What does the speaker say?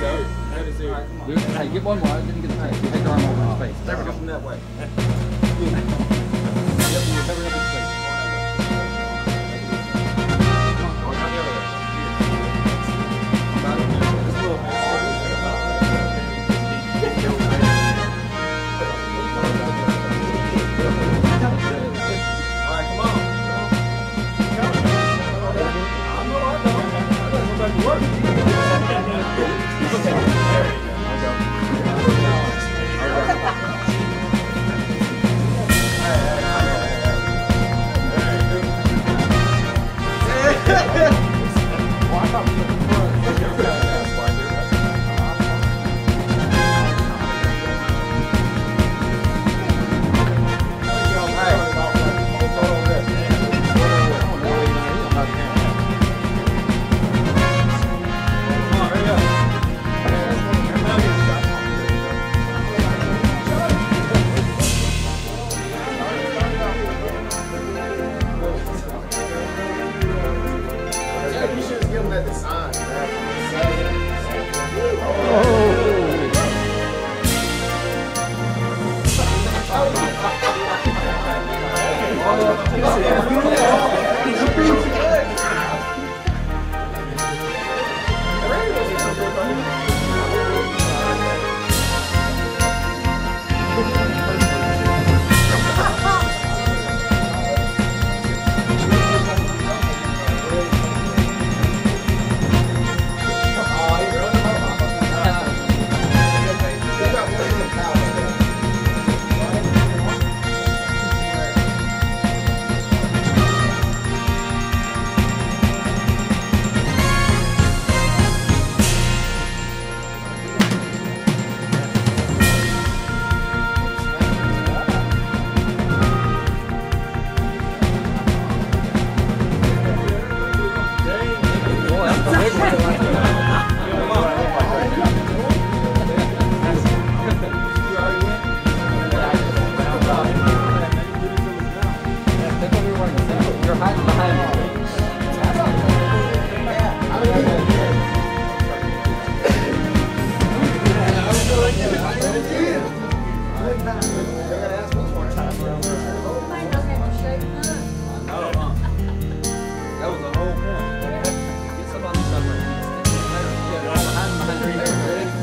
go. Right, Dude, hey, get one more. I didn't get the face. Take your arm over his face. There we go. From that way. 就这。你 看